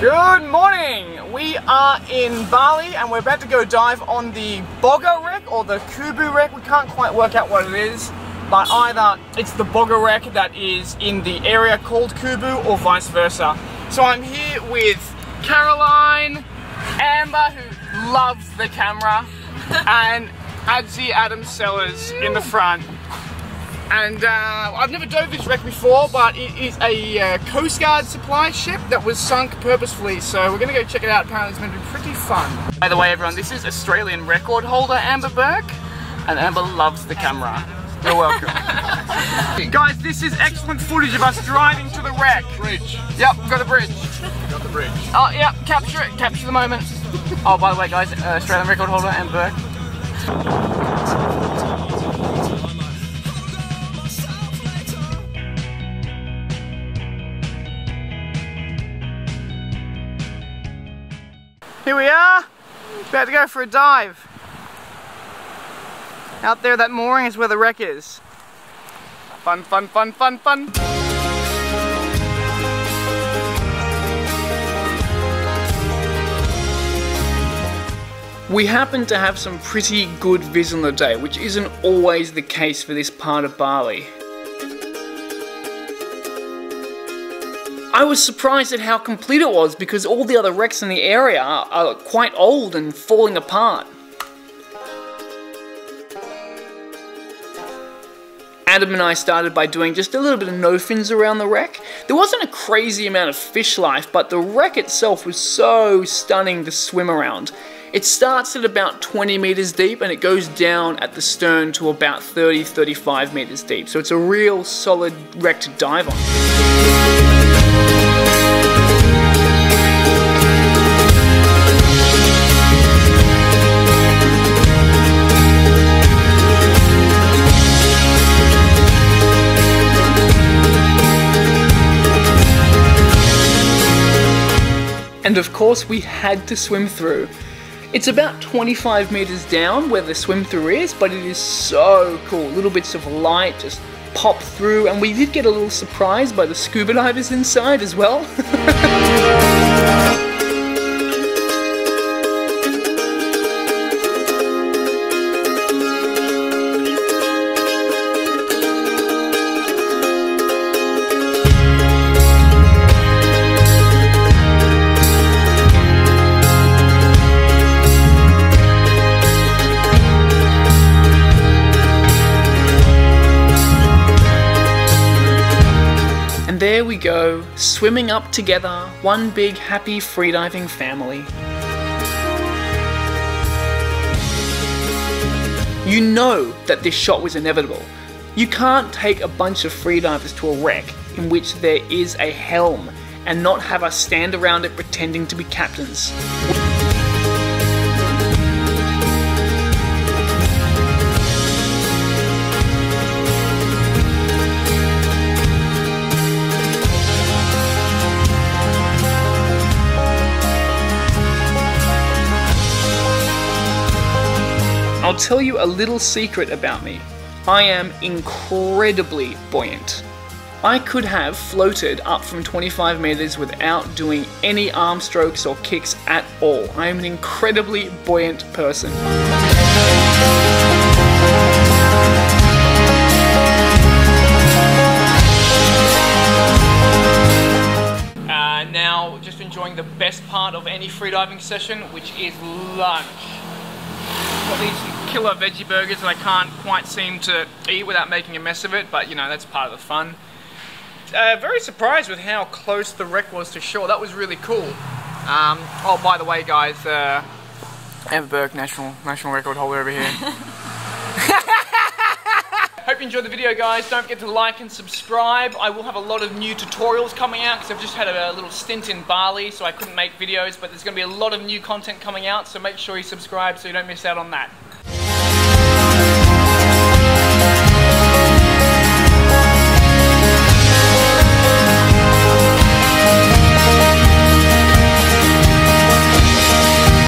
Good morning! We are in Bali and we're about to go dive on the Boga wreck or the Kubu wreck. We can't quite work out what it is, but either it's the Boga wreck that is in the area called Kubu or vice versa. So I'm here with Caroline, Amber who loves the camera, and Adzi Adam Sellars in the front. And uh, I've never dove this wreck before, but it is a uh, Coast Guard supply ship that was sunk purposefully. So we're gonna go check it out. Apparently it's going to be pretty fun. By the way, everyone, this is Australian record holder Amber Bourke, and Amber loves the camera. You're welcome. Guys, this is excellent footage of us driving to the wreck. Bridge. Yep, we've got the bridge. Got the bridge. Oh, yep, capture it, capture the moment. Oh, by the way, guys, uh, Australian record holder Amber Bourke. Here we are, about to go for a dive. Out there, that mooring is where the wreck is. Fun, fun, fun, fun, fun. We happen to have some pretty good viz on the day, which isn't always the case for this part of Bali. I was surprised at how complete it was because all the other wrecks in the area are quite old and falling apart. Adam and I started by doing just a little bit of no fins around the wreck. There wasn't a crazy amount of fish life, but the wreck itself was so stunning to swim around. It starts at about 20 meters deep and it goes down at the stern to about 30 35 meters deep. So it's a real solid wreck to dive on. And of course, we had to swim through. It's about 25 meters down where the swim through is, but it is so cool. Little bits of light just pop through, and we did get a little surprised by the scuba divers inside as well. there we go, swimming up together, one big happy freediving family. You know that this shot was inevitable. You can't take a bunch of freedivers to a wreck in which there is a helm and not have us stand around it pretending to be captains. I'll tell you a little secret about me. I am incredibly buoyant. I could have floated up from 25 meters without doing any arm strokes or kicks at all. I am an incredibly buoyant person. Uh, now, just enjoying the best part of any freediving session, which is lunch got these killer veggie burgers that I can't quite seem to eat without making a mess of it, but you know, that's part of the fun. Uh, very surprised with how close the wreck was to shore. That was really cool. Um, oh, by the way, guys, uh, Bourke, national national record holder over here. Hope you enjoyed the video, guys. Don't forget to like and subscribe. I will have a lot of new tutorials coming out because I've just had a, little stint in Bali, so I couldn't make videos, but there's going to be a lot of new content coming out, so make sure you subscribe so you don't miss out on that.